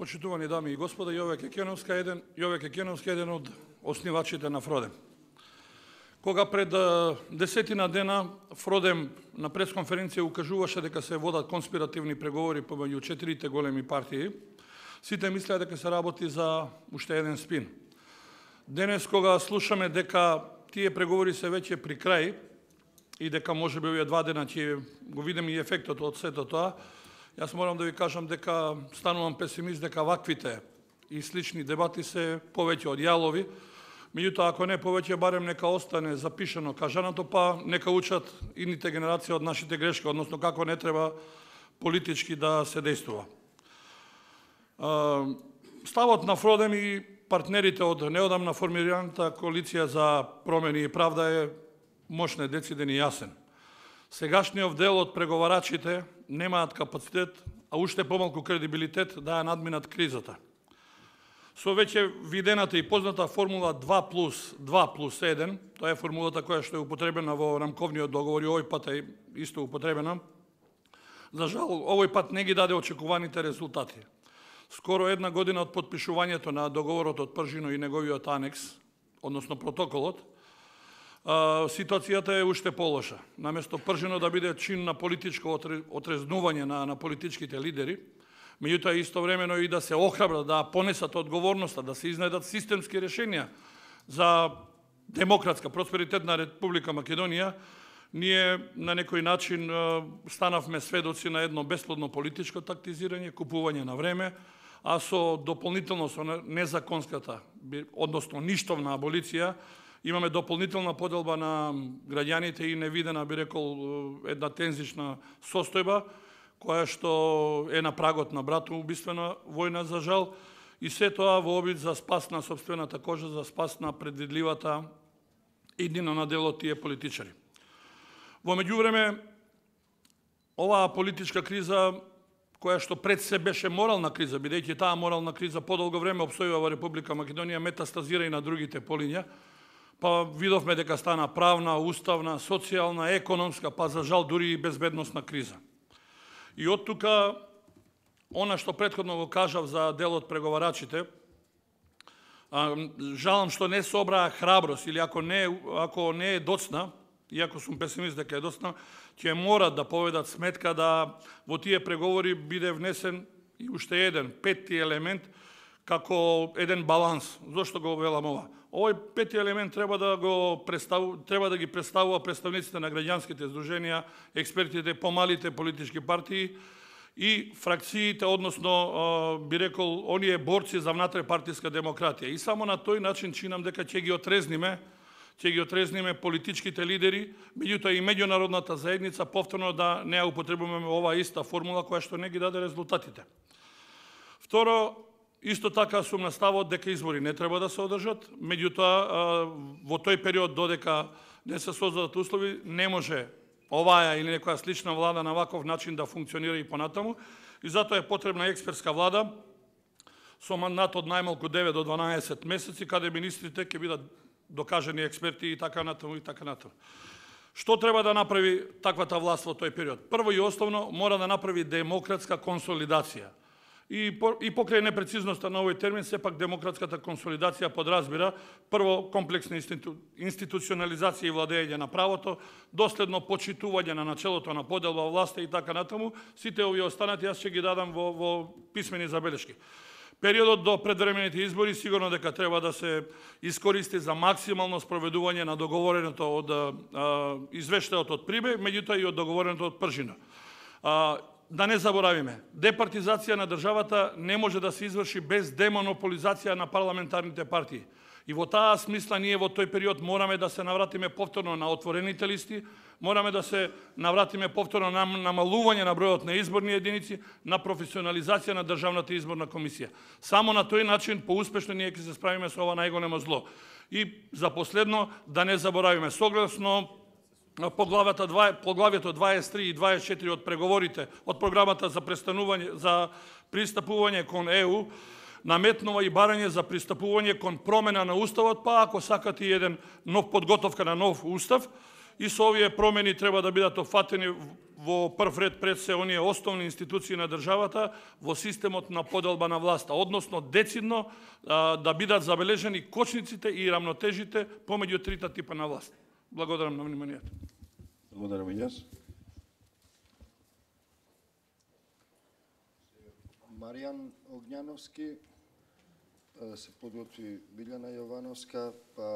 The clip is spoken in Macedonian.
Почитувани дами и господа, Јове Кекеновска еден, Јове Кекеновска еден од основачите на Фродем. Кога пред десетина дена Фродем на пресконференција укажуваше дека се водат конспиративни преговори помеѓу четирите големи партии, сите мислеа дека се работи за уште еден спин. Денес кога слушаме дека тие преговори се веќе при крај и дека можеби овие два дена ќе го видиме и ефектот од сето тоа, Јас морам да ви кажам дека станувам песимист дека ваквите и слични дебати се повеќе од јалови, меѓутоа ако не повеќе барем нека остане запишано кажаното, па нека учат идните генерации од нашите грешки, односно како не треба политички да се действува. Ставот на Фродем и партнерите од неодамна формираната коалиција за промени и правда е мощне дециден и јасен. Сегашниот дел од преговарачите немаат капацитет, а уште помалку кредибилитет да ја надминат кризата. Со веќе видената и позната формула 2 плюс 2 плюс 1, тоа е формулата која што е употребена во рамковниот договор и овој пат е исто употребена, за жал, овој пат не ги даде очекуваните резултати. Скоро една година од подпишувањето на договорот од Пржино и неговиот анекс, односно протоколот, ситуацијата е уште полоша. Наместо пржено да биде чин на политичко отрезнување на, на политичките лидери, меѓутоа истовремено и да се охрабрат, да понесат одговорноста, да се изнајдат системски решенија за демократска, просперитетна Република Македонија, ние на некој начин станавме сведоци на едно бесплодно политичко тактизирање, купување на време, а со дополнително со незаконската, односно ништовна аболиција, Имаме дополнителна поделба на граѓаните и невидена, би рекол, една тензична состојба, која што е на прагот на убиствена војна за жал, и се тоа во обид за спас на собствената кожа, за спас на предвидливата иднина на дело тие политичари. Во меѓувреме, оваа политичка криза, која што пред се беше морална криза, бидејќи таа морална криза подолго време обстојува во Република Македонија, метастазира и на другите полиња, па видовме дека стана правна, уставна, социјална, економска, па за жал дури и безбедносна криза. И од тука, она што предходно го кажав за делот преговарачите, жалам што не собраа храброст или ако не, ако не е доцна, иако сум песимист дека е доцна, ќе морат да поведат сметка да во тие преговори биде внесен и уште еден, петти елемент, како еден баланс. Зошто го велам ова? Овој пети елемент треба да го представу, треба да ги представува представниците на граѓанските здруженија, експертите, помалите политички партии и фракциите, односно, би рекол, оние борци за внатре партиска демократија. И само на тој начин чинам дека ќе ги отрезниме ќе ги отрезниме политичките лидери, меѓутоа и меѓународната заедница повторно да не ја употребуваме оваа иста формула која што не ги даде резултатите. Второ, Исто така сум на ставот дека избори не треба да се одржат, меѓутоа во тој период додека не се создадат услови, не може оваа или некоја слична влада на ваков начин да функционира и понатаму, и затоа е потребна експертска влада со мандат од најмалку 9 до 12 месеци, каде министрите ќе бидат докажени експерти и така натаму и така натаму. Што треба да направи таквата власт во тој период? Прво и основно мора да направи демократска консолидација И, по, и покрај непрецизноста на овој термин, сепак демократската консолидација подразбира прво комплексна институ, институционализација и владење на правото, доследно почитување на начелото на поделба власта и така натаму, сите овие останати јас ќе ги дадам во, во писмени забелешки. Периодот до предвремените избори сигурно дека треба да се искористи за максимално спроведување на договореното од а, извештајот од Прибе, меѓутоа и од договореното од Пржина. А, да не заборавиме, департизација на државата не може да се изврши без демонополизација на парламентарните партии. И во таа смисла ние во тој период мораме да се навратиме повторно на отворените листи, мораме да се навратиме повторно на намалување на бројот на изборни единици, на професионализација на Државната изборна комисија. Само на тој начин поуспешно ние ќе се справиме со ова најголемо зло. И за последно да не заборавиме согласно поглавата 2, поглавието 23 и 24 од преговорите од програмата за престанување за пристапување кон ЕУ наметнува и барање за пристапување кон промена на уставот, па ако сакате еден нов подготовка на нов устав И со овие промени треба да бидат офатени во прв ред пред се оние основни институции на државата во системот на поделба на власта, односно децидно да бидат забележени кочниците и рамнотежите помеѓу трите типа на власт. Благодарам на вниманието. Благодарам и јас. Маријан Огњановски, се подготви Билјана Јовановска, па